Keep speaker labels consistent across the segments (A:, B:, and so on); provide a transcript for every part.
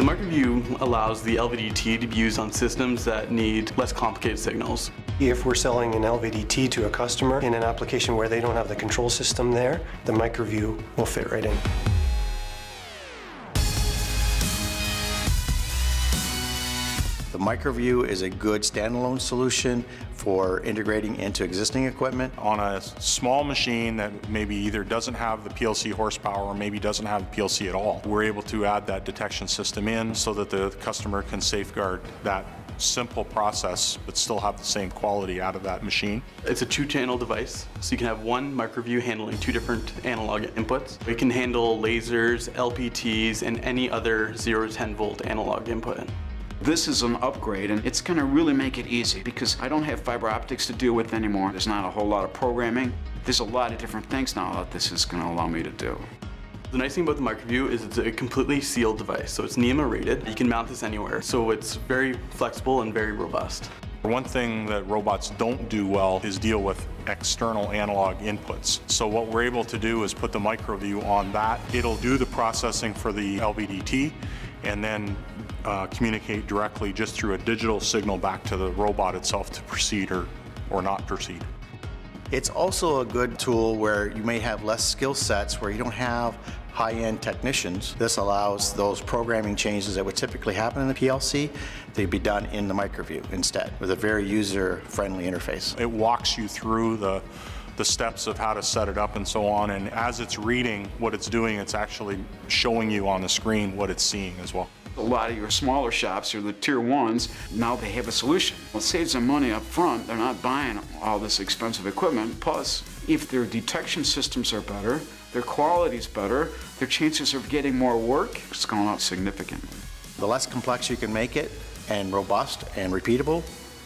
A: The microview allows the LVDT to be used on systems that need less complicated signals.
B: If we're selling an LVDT to a customer in an application where they don't have the control system there, the MicroView will fit right in.
C: The MicroView is a good standalone solution for integrating into existing equipment.
D: On a small machine that maybe either doesn't have the PLC horsepower or maybe doesn't have the PLC at all, we're able to add that detection system in so that the customer can safeguard that simple process but still have the same quality out of that machine.
A: It's a two-channel device, so you can have one MicroView handling two different analog inputs. It can handle lasers, LPTs, and any other 0 to 10 volt analog input.
E: This is an upgrade and it's gonna really make it easy because I don't have fiber optics to deal with anymore. There's not a whole lot of programming. There's a lot of different things now that this is gonna allow me to do.
A: The nice thing about the MicroView is it's a completely sealed device, so it's NEMA rated. You can mount this anywhere, so it's very flexible and very robust.
D: One thing that robots don't do well is deal with external analog inputs. So what we're able to do is put the MicroView on that. It'll do the processing for the LVDT and then uh, communicate directly just through a digital signal back to the robot itself to proceed or, or not proceed.
C: It's also a good tool where you may have less skill sets where you don't have high-end technicians. This allows those programming changes that would typically happen in the PLC to be done in the MicroView instead with a very user-friendly interface.
D: It walks you through the the steps of how to set it up and so on and as it's reading what it's doing it's actually showing you on the screen what it's seeing as well.
E: A lot of your smaller shops or the tier ones, now they have a solution. It saves them money up front. They're not buying all this expensive equipment. Plus, if their detection systems are better, their quality is better, their chances of getting more work is going up significantly.
C: The less complex you can make it and robust and repeatable,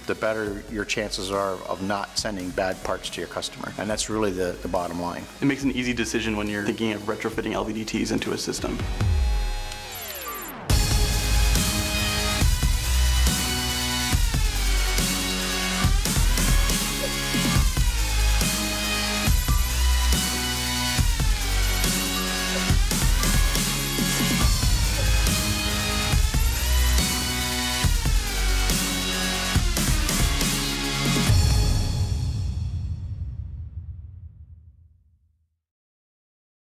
C: the better your chances are of not sending bad parts to your customer. And that's really the, the bottom line.
A: It makes an easy decision when you're thinking of retrofitting LVDTs into a system.